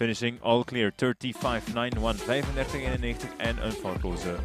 Finishing all clear. 35-9-1, 35-91 en een foutloze